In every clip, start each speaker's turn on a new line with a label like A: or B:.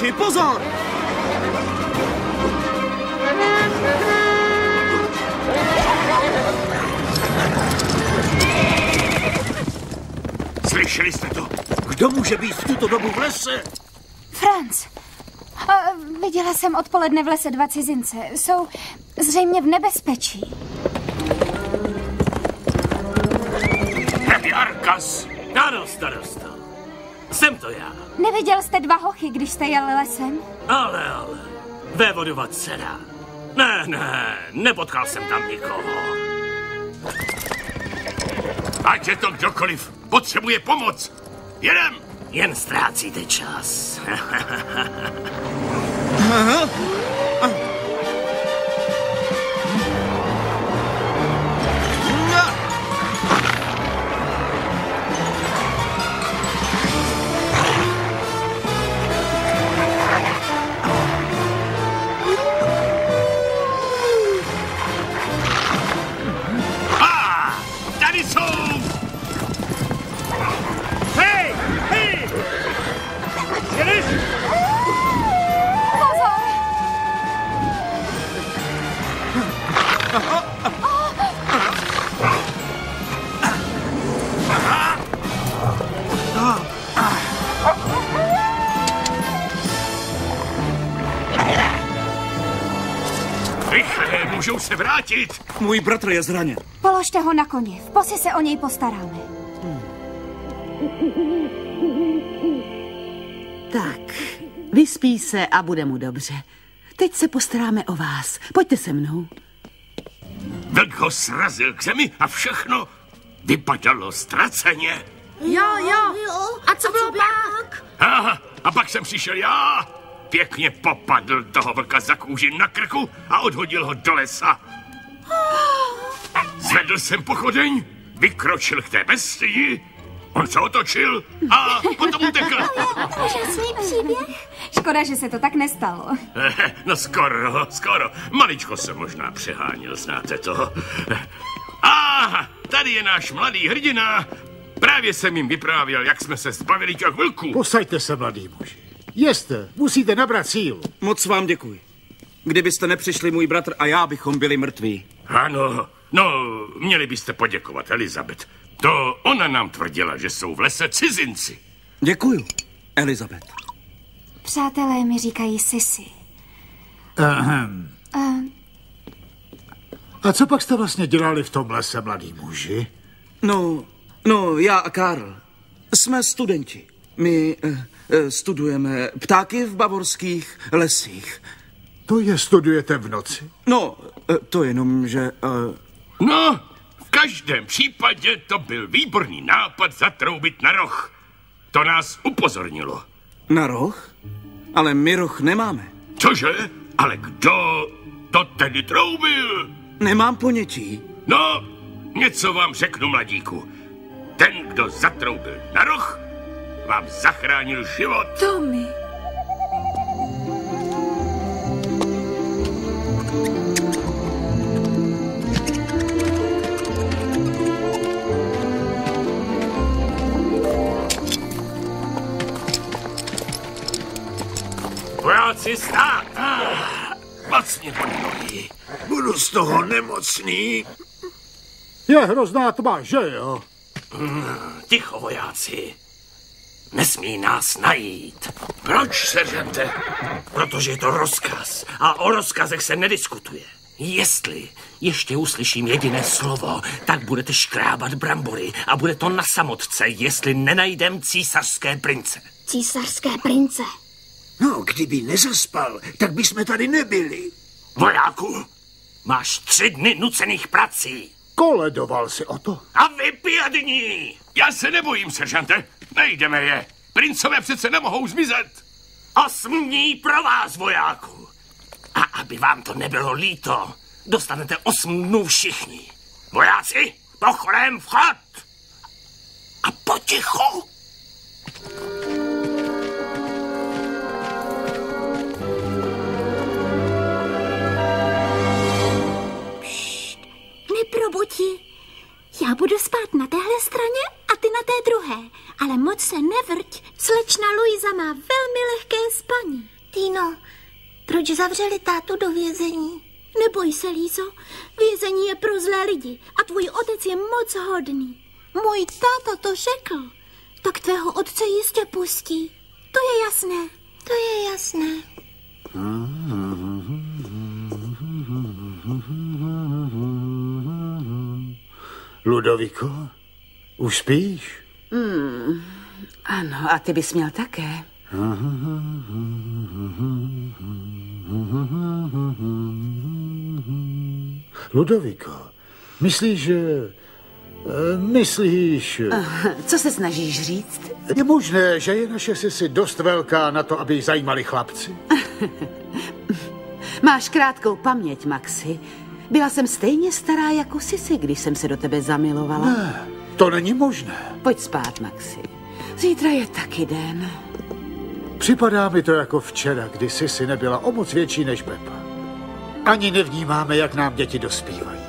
A: Marši, pozor!
B: Slyšeli jste to?
A: Kdo může být v tuto dobu v lese?
C: Franz. A, viděla jsem odpoledne v lese dva cizince. Jsou zřejmě v nebezpečí.
B: Jarkas!
D: Ano, starosto. Jsem to já.
C: Neviděl jste dva hochy, když jste jel lesem?
D: Ale, ale. Vévodova dcera. Ne, ne, nepotkal jsem tam nikoho.
B: Ať je to kdokoliv, potřebuje pomoc. Jedem!
D: Jen ztrácíte čas.
B: můžou se vrátit.
A: Můj bratr je zraněn.
C: Položte ho na koně. V posi se o něj postaráme.
E: Tak, vyspí se a bude mu dobře. Teď se postaráme o vás. Pojďte se mnou.
B: Vlk ho srazil k zemi a všechno vypadalo ztraceně.
F: Jo, jo. A co bylo pak?
B: Aha, a pak jsem přišel já, pěkně popadl toho vlka za kůži na krku a odhodil ho do lesa. Zvedl jsem pochodeň, vykročil k té bestii, on se otočil a potom utekl.
F: Úžasný příběh.
C: Škoda, že se to tak nestalo.
B: No skoro, skoro. Maličko jsem možná přeháněl, znáte to. A tady je náš mladý hrdina. Právě jsem jim vyprávěl, jak jsme se zbavili těch vlků.
G: Posaďte se, mladý muži. Jeste, musíte nabrat sílu.
A: Moc vám děkuji. Kdybyste nepřišli, můj bratr a já bychom byli mrtví.
B: Ano, no, měli byste poděkovat Elizabet. To ona nám tvrdila, že jsou v lese cizinci.
A: Děkuju, Elizabet.
C: Přátelé mi říkají Sisi.
G: Ahem. A co pak jste vlastně dělali v tom lese, mladý muži?
A: No, no, já a Karl jsme studenti. My eh, eh, studujeme ptáky v bavorských lesích.
G: To je studujete v noci?
A: No, eh, to jenom, že... Eh,
B: No, v každém případě to byl výborný nápad zatroubit na roh. To nás upozornilo.
A: na roh? Ale my roh nemáme.
B: Cože? Ale kdo to tedy troubil?
A: Nemám ponětí.
B: No, něco vám řeknu, mladíku. Ten, kdo zatroubil na roh, vám zachránil život.
F: Tommy.
B: Vojáci stát! Ah, Moc mě bolí nohy.
H: Budu z toho nemocný.
G: Je hrozná tma, že jo?
D: Ticho, vojáci. Nesmí nás najít,
B: Proč, seržante?
D: protože je to rozkaz a o rozkazech se nediskutuje. Jestli ještě uslyším jediné slovo, tak budete škrábat brambory a bude to na samotce, jestli nenajdem císařské prince.
F: Císařské prince.
H: No, kdyby nezaspal, tak bychom tady nebyli.
D: Vojáku, máš tři dny nucených prací
G: Koledoval si o to.
D: a vy pět dní.
B: Já se nebojím, seržante. Nejdeme je. Princové přece nemohou zmizet.
D: Osm dní pro vás, vojáku. A aby vám to nebylo líto, dostanete osm dnů všichni. Vojáci, pochrém vchod. A potichu.
F: Neprobudí. Já budu spát na téhle straně a té druhé. Ale moc se nevrť, slečna Luisa má velmi lehké spaní. Týno, proč zavřeli tátu do vězení? Neboj se, Lízo. Vězení je pro zlé lidi a tvůj otec je moc hodný. Můj táta to řekl. Tak tvého otce jistě pustí. To je jasné. To je jasné.
G: Ludoviko, už spíš?
E: Ano, a ty bys měl také.
G: Ludoviko, myslíš, že... eh, Myslíš,
E: Co se snažíš říct?
G: je možné, že je naše sisi dost velká na to, aby ji zajímali chlapci?
E: Máš krátkou paměť, Maxi. Byla jsem stejně stará jako Sisi, když jsem se do tebe zamilovala.
G: Ne, to není možné.
E: Pojď spát, Maxi. Zítra je taky den.
G: Připadá mi to jako včera, kdy Sisi nebyla o moc větší než Pepa. Ani nevnímáme, jak nám děti dospívají.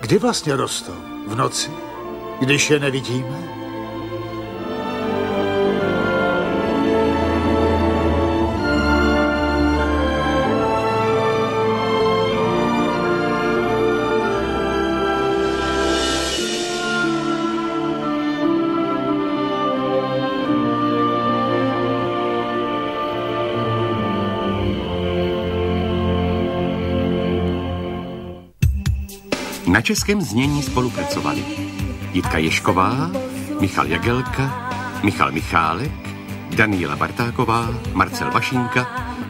G: Kdy vlastně rostou? V noci? Když je nevidíme?
I: Na českém znění spolupracovali Jitka Ješková, Michal Jagelka, Michal Michálek, Daniela Bartáková, Marcel Vašinka,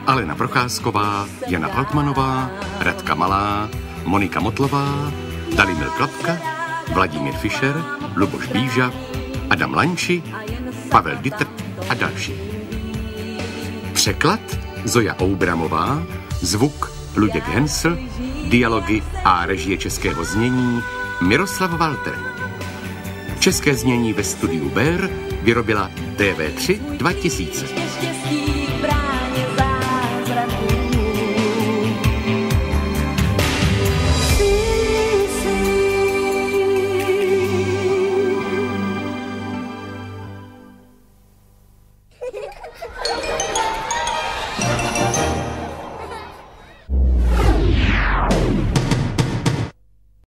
I: Alena Procházková, Jana Altmanová, Radka Malá, Monika Motlová, Dalimil Klapka, Vladimír Fischer, Luboš Bíža, Adam Lanči, Pavel Ditr a další. Překlad Zoja Oubramová, zvuk Luděk Hensl, dialogy a režie českého znění Miroslav Walter. České znění ve studiu Bear vyrobila TV3 2000.
J: štěstí